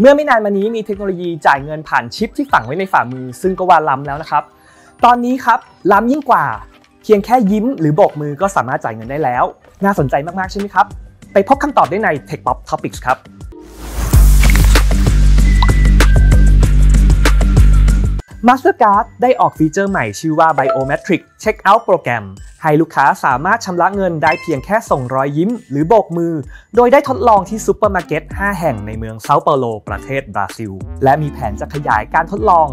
เมื่อไม่นานมานี้มีเทคโนโลยีจ่ายเงินผ่านชิปที่ฝังไว้ในฝ่ามือ ซึ่งก็ว่าล้ำแล้วนะครับ ตอนนี้ครับล้ำยิ่งกว่า เพียงแค่ยิ้มหรือโบกมือก็สามารถจ่ายเงินได้แล้ว น่าสนใจมากๆใช่ไหมครับ ไปพบคำตอบได้ใน Tech Pop Topics ครับ Mastercard ได้ออกฟีเจอร์ใหม่ชื่อว่า Biometric Checkout Program ให้ลูกค้าสามารถชำระเงินได้เพียงแค่ส่งรอยยิ้ม หรือโบกมือ โดยได้ทดลองที่ซูเปอร์มาร์เก็ต 5 แห่งในเมืองเซาเปาโล ประเทศบราซิล และมีแผนจะขยายการทดลอง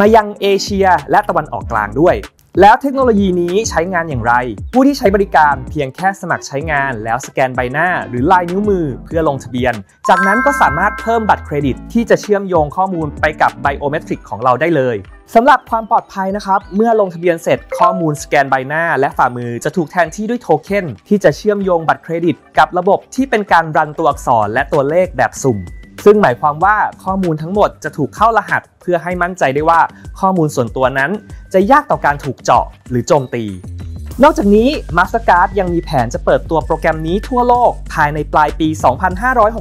มายังเอเชียและตะวันออกกลางด้วย แล้วเทคโนโลยีนี้ใช้งานอย่างไร ผู้ที่ใช้บริการเพียงแค่สมัครใช้งาน แล้วสแกนใบหน้า หรือลายนิ้วมือเพื่อลงทะเบียน จากนั้นก็สามารถเพิ่มบัตรเครดิต ที่จะเชื่อมโยงข้อมูลไปกับ biometric ของเราได้เลย สำหรับความปลอดภัยนะครับ เมื่อลงทะเบียนเสร็จข้อมูลสแกนใบหน้าและฝ่ามือจะถูกแทนที่ด้วยโทเค็นที่จะเชื่อมโยงบัตรเครดิต กับระบบที่เป็นการ run ตัวอักษรและตัวเลขแบบสุ่ม ซึ่งหมายความว่าข้อมูลทั้งหมดจะถูกเข้ารหัส เพื่อให้มั่นใจได้ว่าข้อมูลส่วนตัวนั้น จะยากต่อการถูกเจาะหรือโจมตี นอกจากนี้ Mastercard ยังมีแผนจะเปิดตัวโปรแกรมนี้ทั่วโลกภายในปลายปี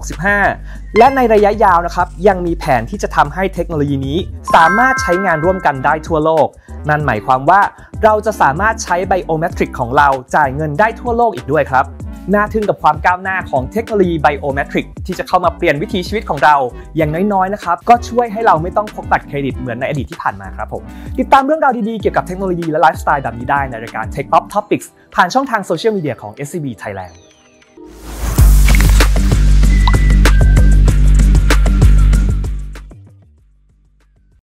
2565 และในระยะยาวนะครับ ยังมีแผนที่จะทำให้เทคโนโลยีนี้ สามารถใช้งานร่วมกันได้ทั่วโลก นั่นหมายความว่าเราจะสามารถใช้ไบโอเมตริกของเราจ่ายเงินได้ทั่วโลกอีกด้วยครับ น่าทึ่งกับความก้าวหน้าของเทคโนโลยีไบโอเมตริกที่จะเข้ามาเปลี่ยนวิถีชีวิตของเรา อย่างน้อยๆนะครับก็ช่วยให้เราไม่ต้องพกบัตรเครดิตเหมือนในอดีตที่ผ่านมาครับผมติดตามเรื่องราวดีๆเกี่ยวกับเทคโนโลยีและไลฟ์สไตล์แบบนี้ได้ในรายการ TechPop Topix ผ่านช่องทางโซเชียลมีเดียของ SCB Thailand